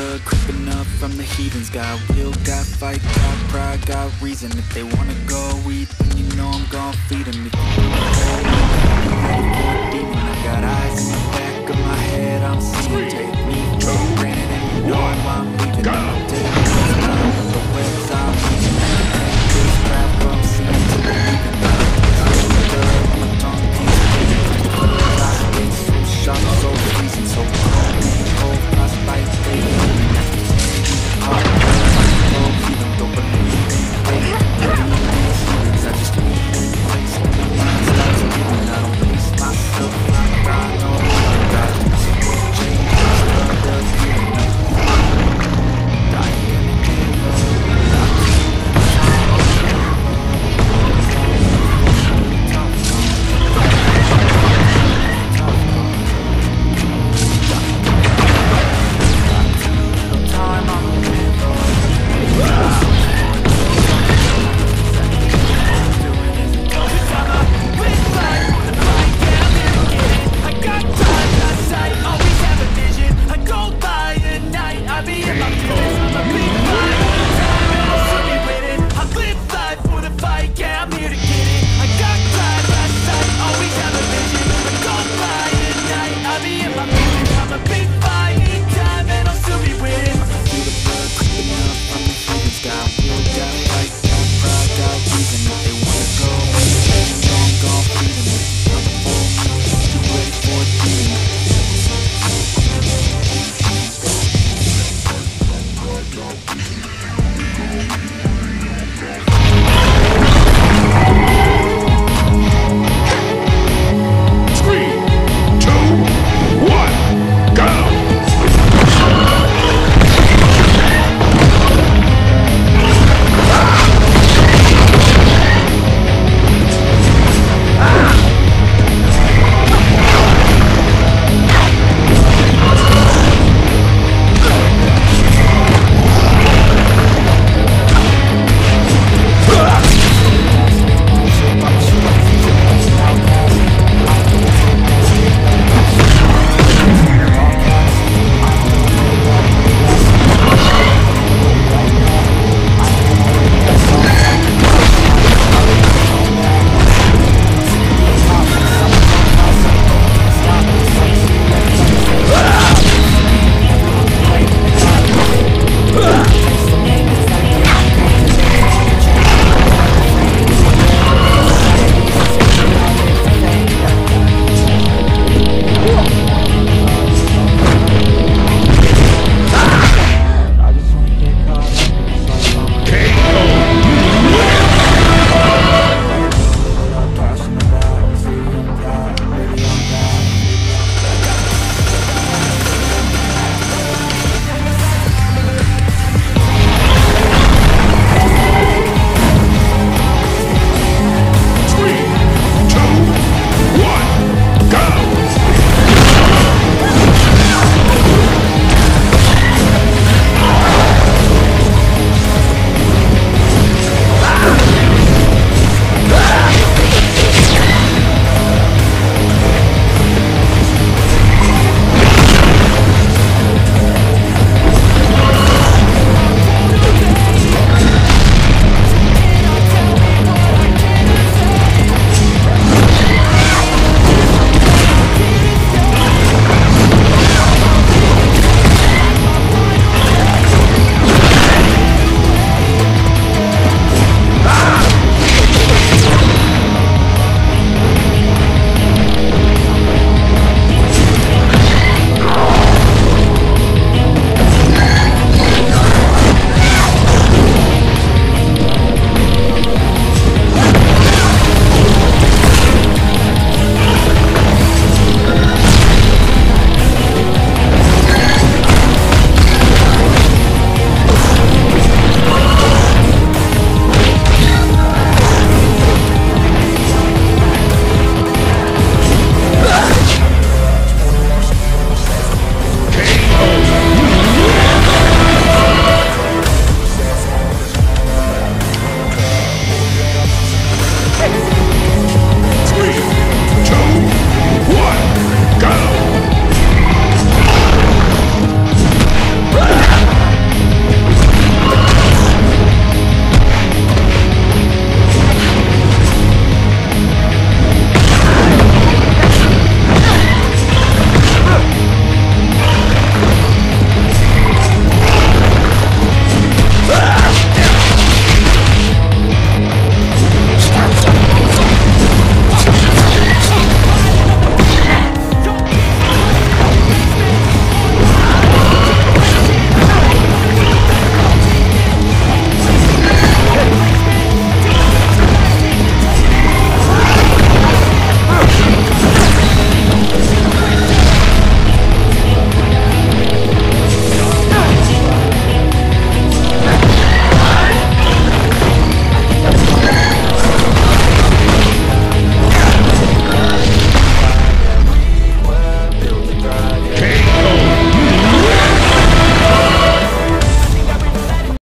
look, creeping up from the heathens. Got will, got fight, got pride, got reason. If they wanna go eat, then you know I'm gon' feed them If you wanna demon I got eyes in the back of my head, I'm seeing. Take me for and you know I'm leaving.